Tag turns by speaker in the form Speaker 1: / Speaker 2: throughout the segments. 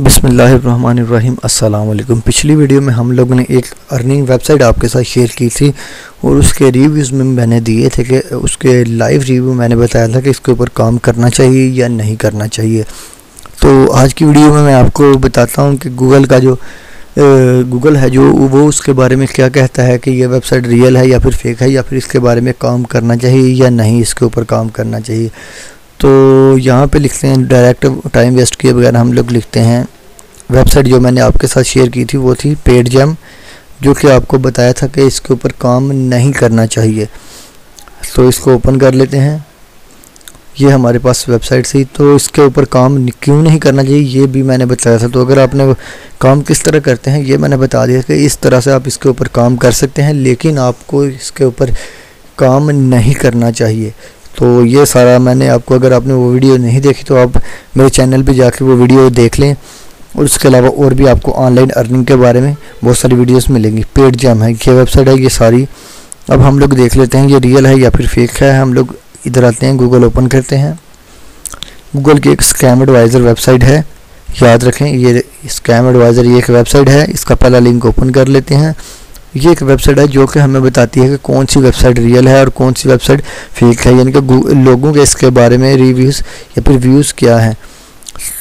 Speaker 1: बिसमीम अस्सलाम पिछली वीडियो में हम लोगों ने एक अर्निंग वेबसाइट आपके साथ शेयर की थी और उसके रिव्यूज़ में मैंने दिए थे कि उसके लाइव रिव्यू मैंने बताया था कि इसके ऊपर काम करना चाहिए या नहीं करना चाहिए। तो आज की वीडियो में मैं आपको बताता हूँ कि गूगल का जो गूगल है जो, वो उसके बारे में क्या कहता है कि ये वेबसाइट रियल है या फिर फेक है या फिर इसके बारे में काम करना चाहिए या नहीं, इसके ऊपर काम करना चाहिए। तो यहाँ पे लिखते हैं डायरेक्ट टाइम वेस्ट किए बगैर हम लोग लिखते हैं। वेबसाइट जो मैंने आपके साथ शेयर की थी, वो थी पेड जैम जो कि आपको बताया था कि इसके ऊपर काम नहीं करना चाहिए। तो इसको ओपन कर लेते हैं। ये हमारे पास वेबसाइट थी तो इसके ऊपर काम क्यों नहीं करना चाहिए, ये भी मैंने बताया था। तो अगर आपने काम किस तरह करते हैं, ये मैंने बता दिया कि इस तरह से आप इसके ऊपर काम कर सकते हैं, लेकिन आपको इसके ऊपर काम नहीं करना चाहिए। तो ये सारा मैंने आपको, अगर आपने वो वीडियो नहीं देखी तो आप मेरे चैनल पे जाके वो वीडियो देख लें। और उसके अलावा और भी आपको ऑनलाइन अर्निंग के बारे में बहुत सारी वीडियोस मिलेंगी। पेड जैम है, ये वेबसाइट है, ये सारी। अब हम लोग देख लेते हैं, ये रियल है या फिर फेक है। हम लोग इधर आते हैं गूगल ओपन करते हैं। गूगल की एक स्कैम एडवाइज़र वेबसाइट है। याद रखें, ये स्कैम एडवाइज़र ये एक वेबसाइट है। इसका पहला लिंक ओपन कर लेते हैं। ये एक वेबसाइट है जो कि हमें बताती है कि कौन सी वेबसाइट रियल है और कौन सी वेबसाइट फेक है, यानी कि लोगों के इसके बारे में रिव्यूज़ या फिर व्यूज़ क्या है।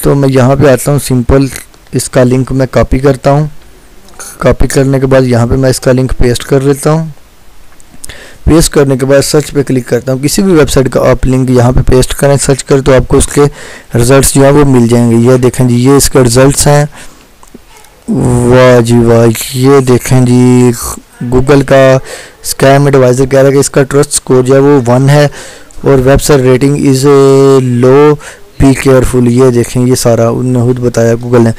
Speaker 1: तो मैं यहाँ पे आता हूँ सिंपल इसका लिंक मैं कॉपी करता हूँ। कॉपी करने के बाद यहाँ पे मैं इसका लिंक पेस्ट कर लेता हूँ। पेस्ट करने के बाद सर्च पे क्लिक करता हूँ। किसी भी वेबसाइट का आप लिंक यहाँ पे पेस्ट करें सर्च करें तो आपको उसके रिज़ल्ट जो है वो मिल जाएँगे। ये देखें जी, ये इसके रिज़ल्ट हैं। वाह जी वाह, ये देखें जी गूगल का स्कैम एडवाइज़र कह रहा है कि इसका ट्रस्ट स्कोर जो है वो वन है और website rating is low be careful ये देखें, ये सारा उन्होंने खुद बताया गूगल ने।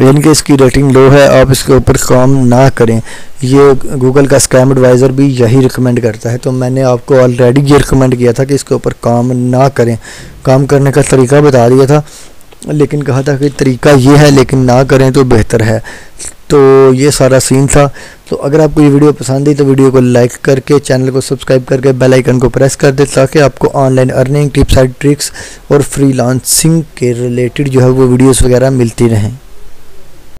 Speaker 1: यानी कि इसकी रेटिंग लो है, आप इसके ऊपर काम ना करें। ये गूगल का स्कैम एडवाइज़र भी यही रिकमेंड करता है तो मैंने आपको ऑलरेडी ये रिकमेंड किया था कि इसके ऊपर काम ना करें। काम करने का तरीका बता दिया था। लेकिन कहा था कि तरीका ये है, लेकिन ना करें तो बेहतर है। तो ये सारा सीन था। तो अगर आपको ये वीडियो पसंद आई तो वीडियो को लाइक करके चैनल को सब्सक्राइब करके बेल आइकन को प्रेस कर दे, ताकि आपको online earning tips and tricks और फ्रीलांसिंग के रिलेटेड जो है वो वीडियोस वगैरह मिलती रहें।